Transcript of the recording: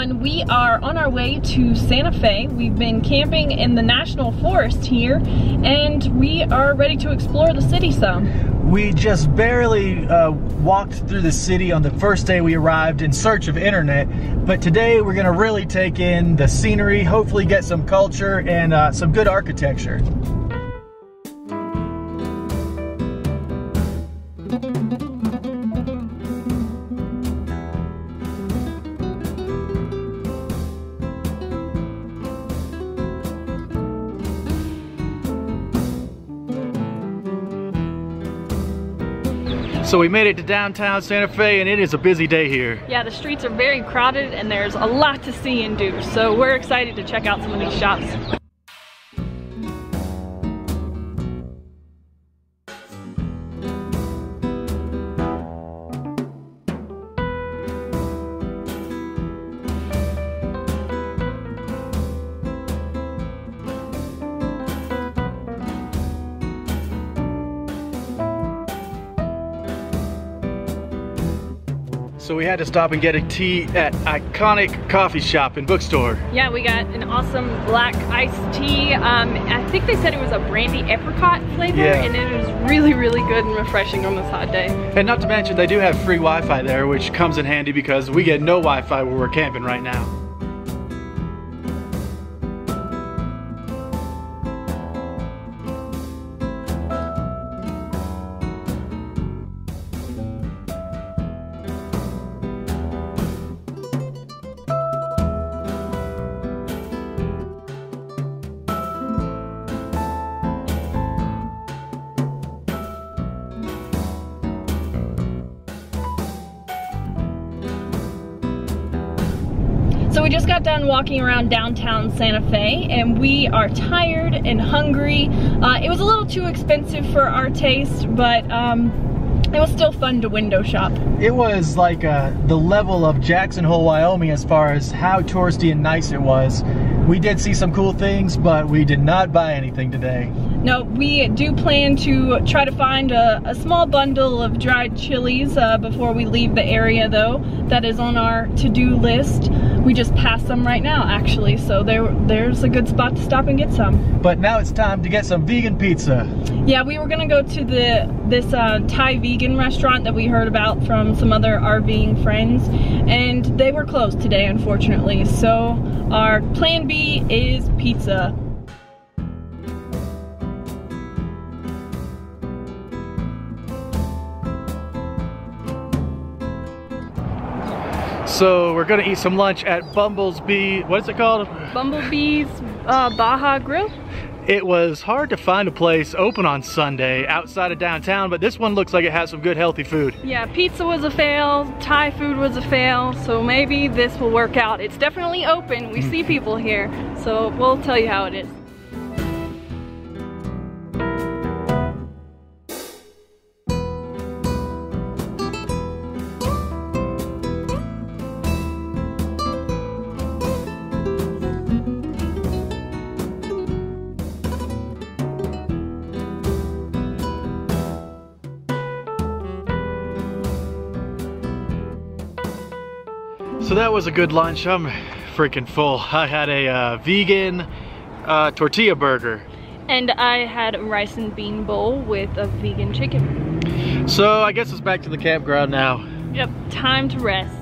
everyone. We are on our way to Santa Fe. We've been camping in the National Forest here and we are ready to explore the city some. We just barely uh, walked through the city on the first day we arrived in search of internet, but today we're gonna really take in the scenery, hopefully get some culture and uh, some good architecture. So we made it to downtown Santa Fe and it is a busy day here. Yeah, the streets are very crowded and there's a lot to see and do. So we're excited to check out some of these shops. So we had to stop and get a tea at Iconic Coffee Shop and Bookstore. Yeah, we got an awesome black iced tea. Um, I think they said it was a brandy apricot flavor yeah. and it was really, really good and refreshing on this hot day. And not to mention, they do have free Wi-Fi there, which comes in handy because we get no Wi-Fi where we're camping right now. We just got done walking around downtown Santa Fe and we are tired and hungry. Uh, it was a little too expensive for our taste, but um, it was still fun to window shop. It was like uh, the level of Jackson Hole, Wyoming as far as how touristy and nice it was. We did see some cool things, but we did not buy anything today. No, we do plan to try to find a, a small bundle of dried chilies uh, before we leave the area though. That is on our to-do list. We just passed them right now actually, so there, there's a good spot to stop and get some. But now it's time to get some vegan pizza. Yeah, we were gonna go to the this uh, Thai vegan restaurant that we heard about from some other RVing friends, and they were closed today unfortunately. So our plan B is pizza. So we're gonna eat some lunch at Bumblebee, what is it called? Bumblebee's uh, Baja Grill. It was hard to find a place open on Sunday outside of downtown, but this one looks like it has some good healthy food. Yeah, pizza was a fail, Thai food was a fail, so maybe this will work out. It's definitely open, we hmm. see people here, so we'll tell you how it is. So that was a good lunch. I'm freaking full. I had a uh, vegan uh, tortilla burger. And I had a rice and bean bowl with a vegan chicken. So I guess it's back to the campground now. Yep, time to rest.